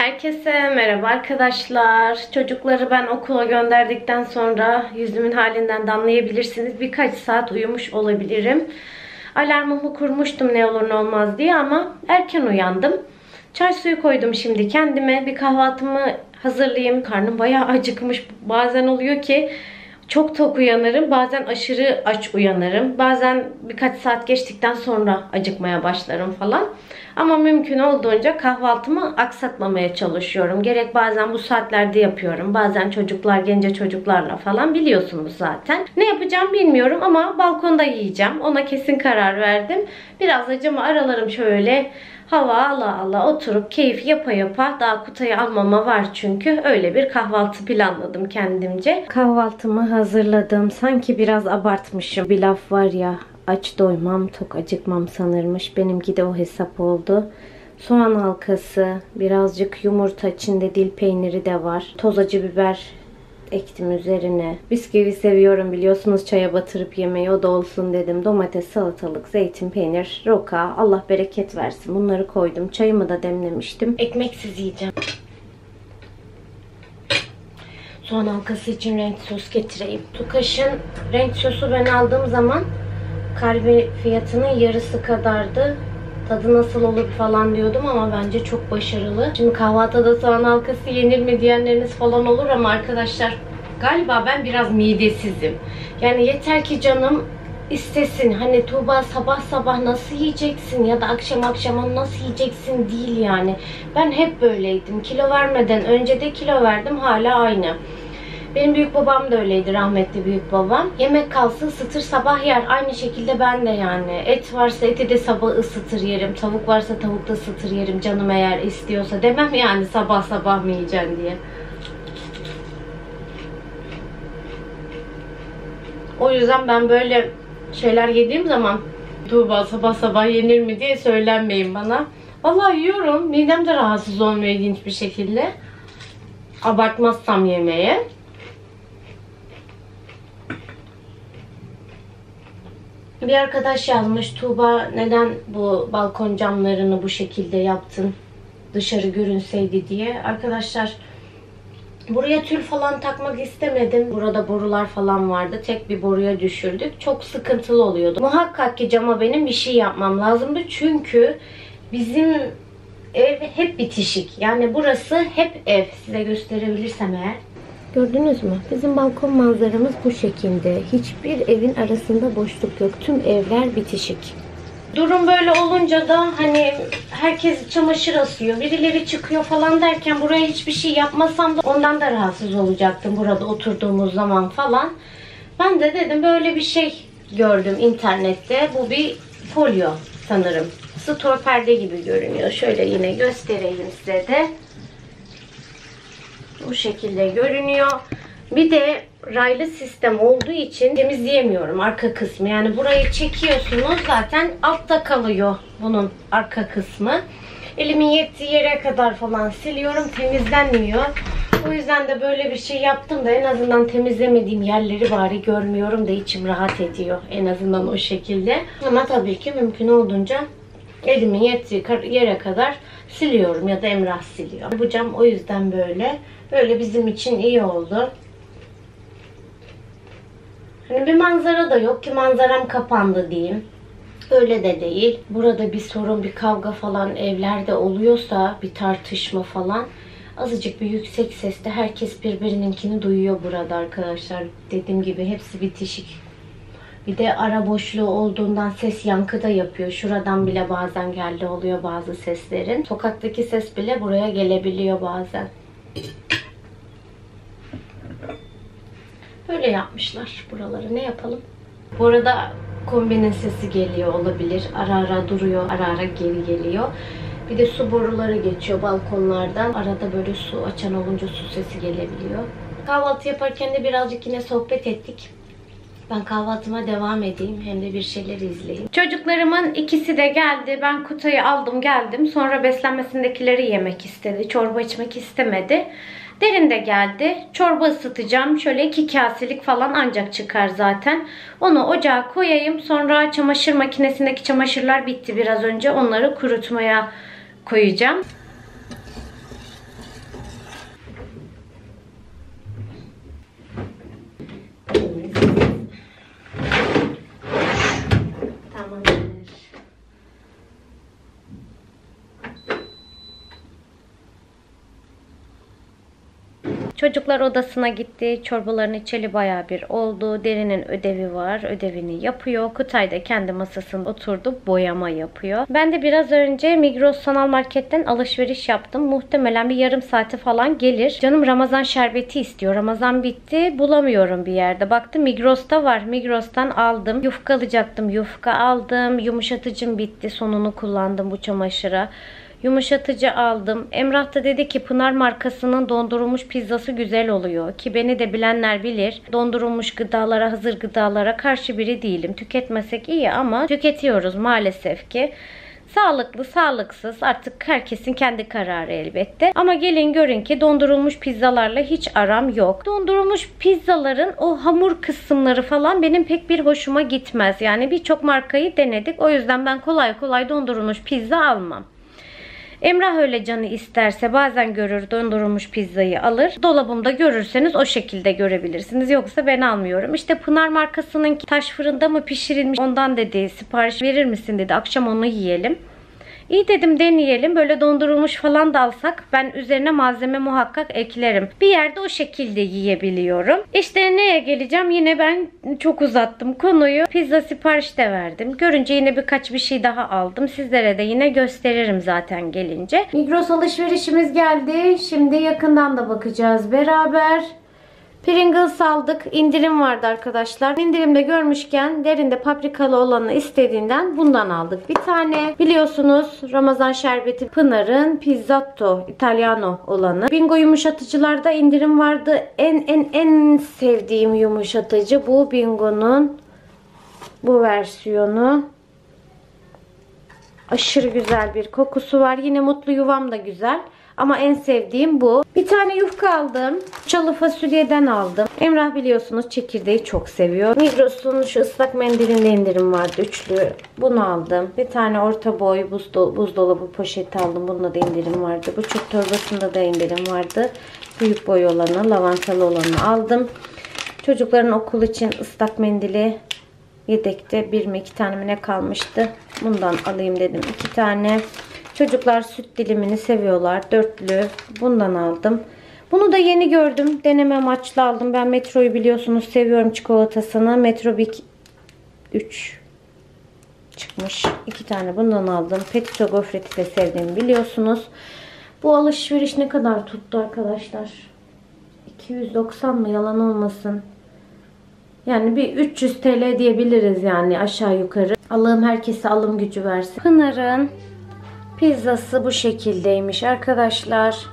Herkese merhaba arkadaşlar. Çocukları ben okula gönderdikten sonra yüzümün halinden de anlayabilirsiniz. Birkaç saat uyumuş olabilirim. Alarmımı kurmuştum ne olur ne olmaz diye ama erken uyandım. Çay suyu koydum şimdi kendime. Bir kahvaltımı hazırlayayım. Karnım bayağı acıkmış. Bazen oluyor ki çok tok uyanırım. Bazen aşırı aç uyanırım. Bazen birkaç saat geçtikten sonra acıkmaya başlarım falan. Ama mümkün olduğunca kahvaltımı aksatmamaya çalışıyorum. Gerek bazen bu saatlerde yapıyorum. Bazen çocuklar, gence çocuklarla falan biliyorsunuz zaten. Ne yapacağım bilmiyorum ama balkonda yiyeceğim. Ona kesin karar verdim. Biraz da camı aralarım şöyle hava ala ala oturup keyif yapa yapa daha kutayı almama var çünkü öyle bir kahvaltı planladım kendimce. Kahvaltımı hazırladım. Sanki biraz abartmışım. Bir laf var ya aç doymam tok acıkmam sanırmış. Benimki de o hesap oldu. Soğan halkası, birazcık yumurta içinde dil peyniri de var. Toz acı biber ektim üzerine. Bisküvi seviyorum biliyorsunuz çaya batırıp yemeyi o da olsun dedim. Domates, salatalık, zeytin, peynir, roka. Allah bereket versin. Bunları koydum. Çayımı da demlemiştim. Ekmeksiz yiyeceğim. Soğan halkası için renk sos getireyim. Tukaş'ın renk sosu ben aldığım zaman kalbi fiyatının yarısı kadardı. Tadı nasıl olur falan diyordum ama bence çok başarılı. Şimdi kahvaltıda soğan halkası yenir mi diyenleriniz falan olur ama arkadaşlar galiba ben biraz midesizim. Yani yeter ki canım istesin. Hani Tuğba sabah sabah nasıl yiyeceksin ya da akşam akşam nasıl yiyeceksin değil yani. Ben hep böyleydim. Kilo vermeden önce de kilo verdim hala aynı. Benim büyük babam da öyleydi rahmetli büyük babam. Yemek kalsın ısıtır sabah yer. Aynı şekilde ben de yani. Et varsa eti de sabah ısıtır yerim. Tavuk varsa tavuk da ısıtır yerim. Canım eğer istiyorsa. Demem yani sabah sabah mı yiyeceksin diye. O yüzden ben böyle şeyler yediğim zaman Tuğba sabah sabah yenir mi diye söylenmeyin bana. Vallahi yiyorum. Midem de rahatsız olmuyor ilginç bir şekilde. Abartmazsam yemeğe. Bir arkadaş yazmış Tuğba neden bu balkon camlarını bu şekilde yaptın dışarı görünseydi diye. Arkadaşlar buraya tül falan takmak istemedim. Burada borular falan vardı. Tek bir boruya düşürdük. Çok sıkıntılı oluyordu. Muhakkak ki cama benim bir şey yapmam lazımdı. Çünkü bizim ev hep bitişik. Yani burası hep ev. Size gösterebilirsem eğer. Gördünüz mü? Bizim balkon manzaramız bu şekilde. Hiçbir evin arasında boşluk yok. Tüm evler bitişik. Durum böyle olunca da hani herkes çamaşır asıyor, birileri çıkıyor falan derken buraya hiçbir şey yapmasam da ondan da rahatsız olacaktım burada oturduğumuz zaman falan. Ben de dedim böyle bir şey gördüm internette. Bu bir folyo sanırım. Stor perde gibi görünüyor. Şöyle yine göstereyim size de. Bu şekilde görünüyor. Bir de raylı sistem olduğu için temizleyemiyorum arka kısmı. Yani burayı çekiyorsunuz zaten altta kalıyor bunun arka kısmı. Elimin yettiği yere kadar falan siliyorum. Temizlenmiyor. O yüzden de böyle bir şey yaptım da en azından temizlemediğim yerleri bari görmüyorum da içim rahat ediyor. En azından o şekilde. Ama tabii ki mümkün olduğunca elimin yettiği yere kadar siliyorum ya da Emrah siliyor. Bu cam o yüzden böyle. Böyle bizim için iyi oldu. Bir manzara da yok ki manzaram kapandı diyeyim. Öyle de değil. Burada bir sorun, bir kavga falan evlerde oluyorsa, bir tartışma falan azıcık bir yüksek sesle herkes birbirininkini duyuyor burada arkadaşlar. Dediğim gibi hepsi bitişik. Bir de ara boşluğu olduğundan ses yankı da yapıyor. Şuradan bile bazen geldi oluyor bazı seslerin. Sokaktaki ses bile buraya gelebiliyor bazen. Böyle yapmışlar buraları. Ne yapalım? Bu arada kombinin sesi geliyor olabilir. Ara ara duruyor, ara ara geri geliyor. Bir de su boruları geçiyor balkonlardan. Arada böyle su açan olunca su sesi gelebiliyor. Kahvaltı yaparken de birazcık yine sohbet ettik. Ben kahvaltıma devam edeyim. Hem de bir şeyler izleyeyim. Çocuklarımın ikisi de geldi. Ben kutayı aldım geldim. Sonra beslenmesindekileri yemek istedi. Çorba içmek istemedi. Derin de geldi. Çorba ısıtacağım. Şöyle iki kaselik falan ancak çıkar zaten. Onu ocağa koyayım. Sonra çamaşır makinesindeki çamaşırlar bitti biraz önce. Onları kurutmaya koyacağım. Çocuklar odasına gitti. Çorbalarını içeli bayağı bir oldu. Derinin ödevi var. Ödevini yapıyor. Kutay da kendi masasında oturdu. Boyama yapıyor. Ben de biraz önce Migros Sanal Market'ten alışveriş yaptım. Muhtemelen bir yarım saati falan gelir. Canım Ramazan şerbeti istiyor. Ramazan bitti. Bulamıyorum bir yerde. Baktım Migros'ta var. Migros'tan aldım. Yufka alacaktım. Yufka aldım. Yumuşatıcım bitti. Sonunu kullandım bu çamaşıra. Yumuşatıcı aldım. Emrah da dedi ki Pınar markasının dondurulmuş pizzası güzel oluyor. Ki beni de bilenler bilir. Dondurulmuş gıdalara, hazır gıdalara karşı biri değilim. Tüketmesek iyi ama tüketiyoruz maalesef ki. Sağlıklı, sağlıksız artık herkesin kendi kararı elbette. Ama gelin görün ki dondurulmuş pizzalarla hiç aram yok. Dondurulmuş pizzaların o hamur kısımları falan benim pek bir hoşuma gitmez. Yani birçok markayı denedik. O yüzden ben kolay kolay dondurulmuş pizza almam. Emrah öyle canı isterse bazen görür dondurulmuş pizzayı alır. Dolabımda görürseniz o şekilde görebilirsiniz. Yoksa ben almıyorum. İşte Pınar markasının taş fırında mı pişirilmiş ondan dedi sipariş verir misin dedi. Akşam onu yiyelim. İyi dedim deneyelim. Böyle dondurulmuş falan da alsak ben üzerine malzeme muhakkak eklerim. Bir yerde o şekilde yiyebiliyorum. İşte neye geleceğim? Yine ben çok uzattım konuyu. Pizza sipariş de verdim. Görünce yine birkaç bir şey daha aldım. Sizlere de yine gösteririm zaten gelince. Migros alışverişimiz geldi. Şimdi yakından da bakacağız beraber. Pringles aldık. İndirim vardı arkadaşlar. İndirimde görmüşken derinde paprikalı olanı istediğinden bundan aldık. Bir tane biliyorsunuz Ramazan şerbeti Pınar'ın Pizzatto Italiano olanı. Bingo yumuşatıcılarda indirim vardı. En en en sevdiğim yumuşatıcı bu Bingo'nun bu versiyonu. Aşırı güzel bir kokusu var. Yine mutlu yuvam da güzel. Ama en sevdiğim bu. Bir tane yufka aldım. Çalı fasulyeden aldım. Emrah biliyorsunuz çekirdeği çok seviyor. Migros'un şu ıslak mendilinde indirim vardı. Üçlü. Bunu aldım. Bir tane orta boy buzdol buzdolabı poşeti aldım. Bunda da indirim vardı. Bu çöp torbasında da indirim vardı. Büyük boy olanı, lavantalı olanı aldım. Çocukların okul için ıslak mendili yedekte bir mi iki tane mi ne kalmıştı. Bundan alayım dedim. iki tane. Çocuklar süt dilimini seviyorlar. Dörtlü. Bundan aldım. Bunu da yeni gördüm. Deneme amaçlı aldım. Ben Metro'yu biliyorsunuz seviyorum çikolatasını. Metro Big 3 çıkmış. iki tane bundan aldım. Petito gofreti de sevdiğimi biliyorsunuz. Bu alışveriş ne kadar tuttu arkadaşlar? 290 mı yalan olmasın. Yani bir 300 TL diyebiliriz yani aşağı yukarı. Allah'ım herkese alım gücü versin. Pınar'ın Pizzası bu şekildeymiş arkadaşlar.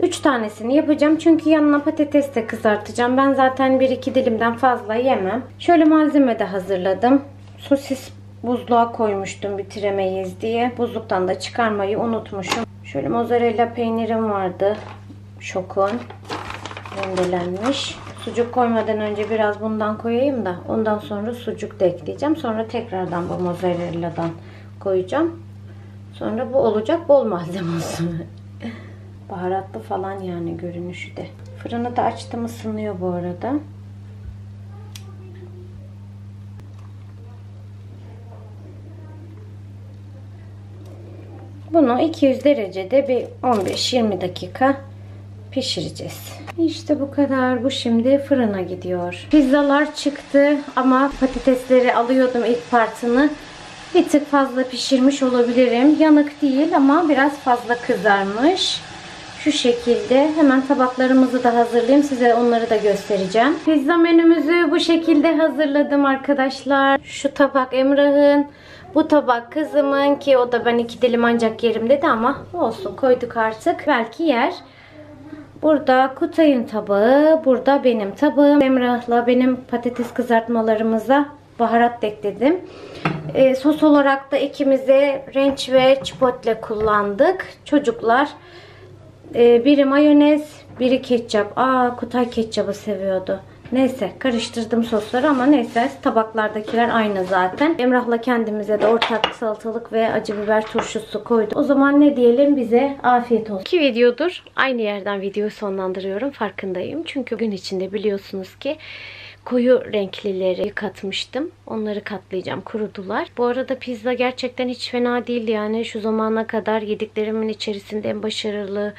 3 tanesini yapacağım. Çünkü yanına patates de kızartacağım. Ben zaten 1-2 dilimden fazla yemem. Şöyle malzeme de hazırladım. Sosis buzluğa koymuştum bitiremeyiz diye. Buzluktan da çıkarmayı unutmuşum. Şöyle mozzarella peynirim vardı. Şokun. Rendelenmiş. Sucuk koymadan önce biraz bundan koyayım da ondan sonra sucuk da ekleyeceğim. Sonra tekrardan bu mozzarella'dan koyacağım. Sonra bu olacak bol malzeme olsun. Baharatlı falan yani görünüşü de. Fırını da açtım ısınıyor bu arada. Bunu 200 derecede bir 15-20 dakika pişireceğiz. İşte bu kadar. Bu şimdi fırına gidiyor. Pizzalar çıktı ama patatesleri alıyordum ilk partını. Bir tık fazla pişirmiş olabilirim. Yanık değil ama biraz fazla kızarmış. Şu şekilde hemen tabaklarımızı da hazırlayayım. Size onları da göstereceğim. Pizza menümüzü bu şekilde hazırladım arkadaşlar. Şu tabak Emrah'ın. Bu tabak kızımın ki o da ben iki dilim ancak yerim dedi ama olsun koyduk artık. Belki yer. Burada Kutay'ın tabağı, burada benim tabağım. Emrah'la benim patates kızartmalarımıza baharat ekledim. E, sos olarak da ikimize ranch ve chipotle kullandık. Çocuklar e, biri mayonez, biri ketçap. Aa Kutay ketçabı seviyordu. Neyse karıştırdım sosları ama neyse tabaklardakiler aynı zaten. Emrah'la kendimize de ortak salatalık ve acı biber turşusu koyduk. O zaman ne diyelim bize afiyet olsun. İki videodur aynı yerden videoyu sonlandırıyorum farkındayım. Çünkü gün içinde biliyorsunuz ki koyu renklileri katmıştım. Onları katlayacağım. Kurudular. Bu arada pizza gerçekten hiç fena değildi. Yani şu zamana kadar yediklerimin içerisinde en başarılı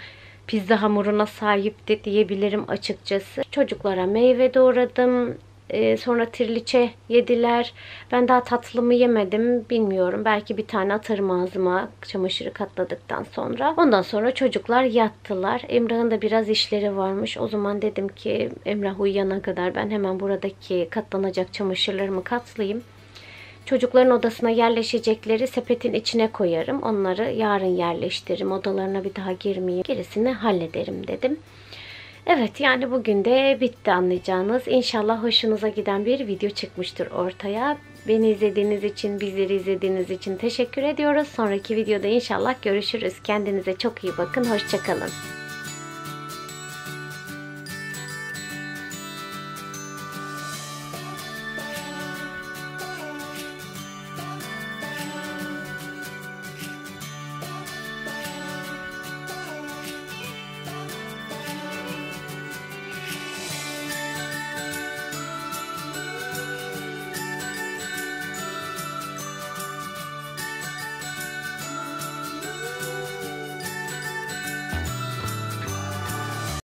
pizza hamuruna sahipti diyebilirim açıkçası. Çocuklara meyve doğradım. Ee, sonra tirliçe yediler. Ben daha tatlımı yemedim. Bilmiyorum. Belki bir tane atarım ağzıma çamaşırı katladıktan sonra. Ondan sonra çocuklar yattılar. Emrah'ın da biraz işleri varmış. O zaman dedim ki Emrah uyuyana kadar ben hemen buradaki katlanacak çamaşırlarımı katlayayım. Çocukların odasına yerleşecekleri sepetin içine koyarım. Onları yarın yerleştiririm. Odalarına bir daha girmeyeyim. Gerisini hallederim dedim. Evet yani bugün de bitti anlayacağınız. İnşallah hoşunuza giden bir video çıkmıştır ortaya. Beni izlediğiniz için, bizleri izlediğiniz için teşekkür ediyoruz. Sonraki videoda inşallah görüşürüz. Kendinize çok iyi bakın. Hoşçakalın.